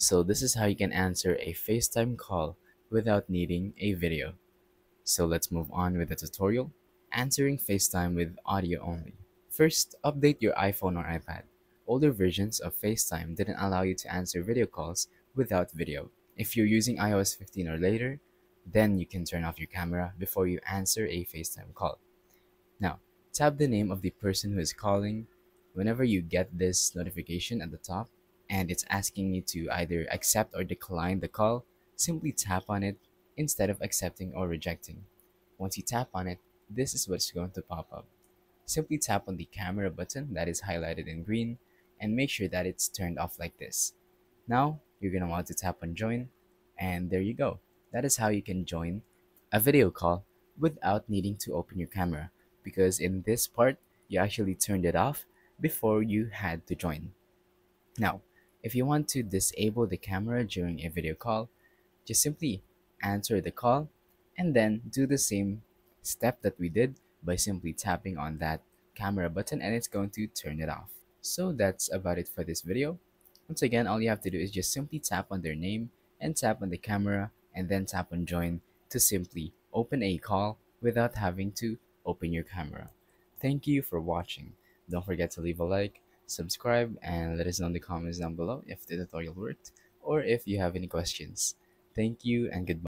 So this is how you can answer a FaceTime call without needing a video. So let's move on with the tutorial, answering FaceTime with audio only. First, update your iPhone or iPad. Older versions of FaceTime didn't allow you to answer video calls without video. If you're using iOS 15 or later, then you can turn off your camera before you answer a FaceTime call. Now, tap the name of the person who is calling whenever you get this notification at the top and it's asking you to either accept or decline the call, simply tap on it instead of accepting or rejecting. Once you tap on it, this is what's going to pop up. Simply tap on the camera button that is highlighted in green and make sure that it's turned off like this. Now, you're going to want to tap on join and there you go. That is how you can join a video call without needing to open your camera because in this part, you actually turned it off before you had to join. Now, if you want to disable the camera during a video call, just simply answer the call and then do the same step that we did by simply tapping on that camera button and it's going to turn it off. So that's about it for this video. Once again, all you have to do is just simply tap on their name and tap on the camera and then tap on join to simply open a call without having to open your camera. Thank you for watching. Don't forget to leave a like, subscribe, and let us know in the comments down below if the tutorial worked or if you have any questions. Thank you and goodbye.